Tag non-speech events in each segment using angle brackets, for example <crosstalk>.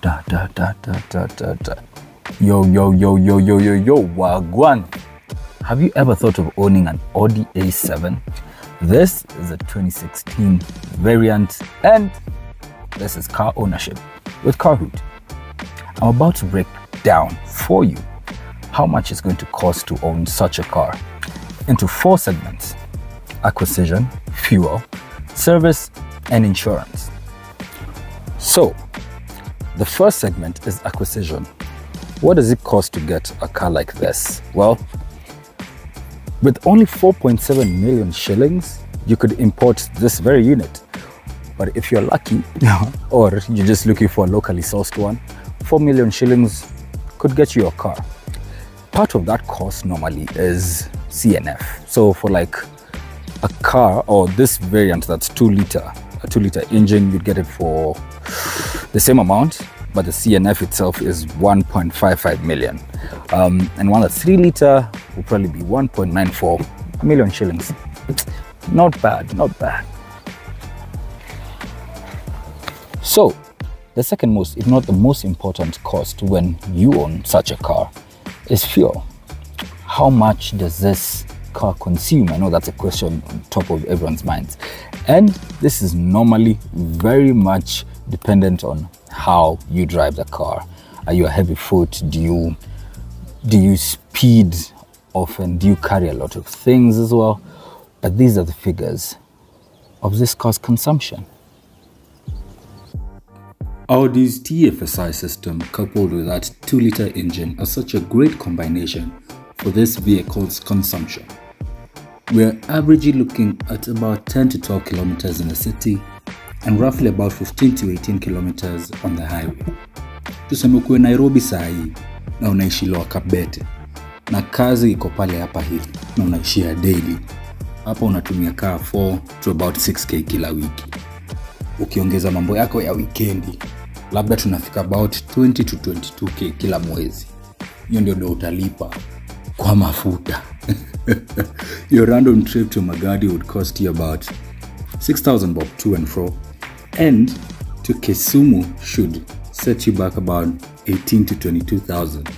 Da da da da da da da. Yo yo yo yo yo yo yo wagwan. Have you ever thought of owning an Audi A7? This is a 2016 variant and this is car ownership with Carhoot. I'm about to break down for you how much it's going to cost to own such a car into four segments acquisition, fuel, service, and insurance. So, the first segment is acquisition. What does it cost to get a car like this? Well, with only 4.7 million shillings, you could import this very unit. But if you're lucky, <laughs> or you're just looking for a locally sourced one, 4 million shillings could get you a car. Part of that cost normally is CNF. So for like a car or this variant that's 2 liter, a 2 liter engine, you'd get it for the same amount but the CNF itself is 1.55 million. Um, and one that's 3 liter will probably be 1.94 million shillings. Not bad, not bad. So, the second most, if not the most important cost when you own such a car is fuel. How much does this car consume? I know that's a question on top of everyone's minds. And this is normally very much dependent on how you drive the car. Are you a heavy foot? Do you do you speed often? Do you carry a lot of things as well? But these are the figures of this car's consumption. Audi's TFSI system coupled with that 2 litre engine are such a great combination for this vehicle's consumption. We're averagely looking at about 10 to 12 kilometers in the city and roughly about 15 to 18 kilometers on the highway. Tuseme kuwe Nairobi saa hii na unaishi Lower Kabete na kazi iko pale hapa hivi na unaishia daily, hapa unatumia kaa 4 to about 6k kila wiki. Ukiongeza mambo yako ya wikendi, labda tunafika about 20 to 22k kila mwezi. Hiyo ndio ndio utalipa kwa mafuta. <laughs> Your random trip to Magadi would cost you about 6,000 bob to and fro and to Kisumu should set you back about 18 to 22,000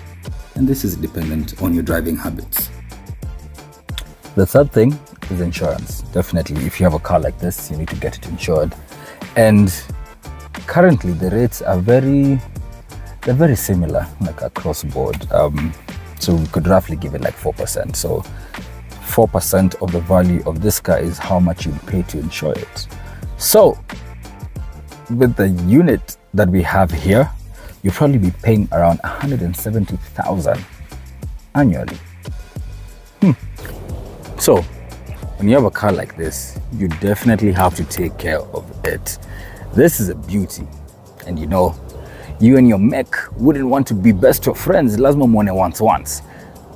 and this is dependent on your driving habits. The third thing is insurance. Definitely, if you have a car like this, you need to get it insured. And currently, the rates are very, they're very similar, like across board. Um, so we could roughly give it like 4%. So 4% of the value of this car is how much you pay to insure it. So with the unit that we have here, you'll probably be paying around 170,000 annually. Hmm. So when you have a car like this, you definitely have to take care of it. This is a beauty. And you know, you and your mech wouldn't want to be best of friends. Lazima muone once once.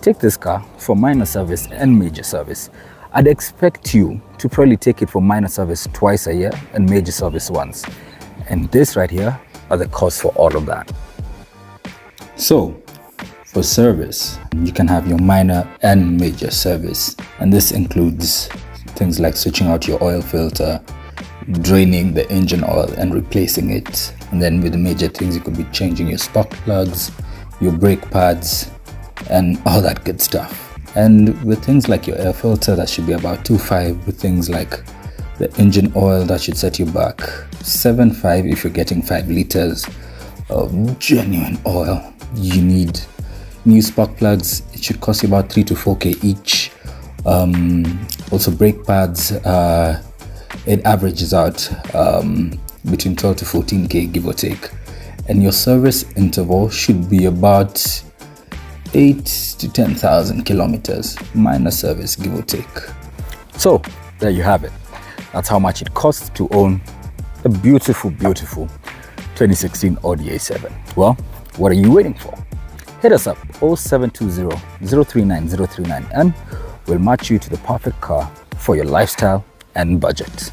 Take this car for minor service and major service. I'd expect you to probably take it for minor service twice a year and major service once. And this right here are the costs for all of that. So, for service, you can have your minor and major service. And this includes things like switching out your oil filter, draining the engine oil and replacing it. And then with the major things, you could be changing your spark plugs, your brake pads, and all that good stuff. And with things like your air filter, that should be about 2.5. With things like the engine oil, that should set you back 7.5 if you're getting 5 liters of genuine oil. You need new spark plugs. It should cost you about 3 to 4k each. Um, also, brake pads. Uh, it averages out um, between 12 to 14k, give or take. And your service interval should be about 8 to 10,000 kilometers minor service, give or take. So, there you have it. That's how much it costs to own a beautiful, beautiful 2016 Audi A7. Well, what are you waiting for? Hit us up 0720 039 039 and we'll match you to the perfect car for your lifestyle and budget.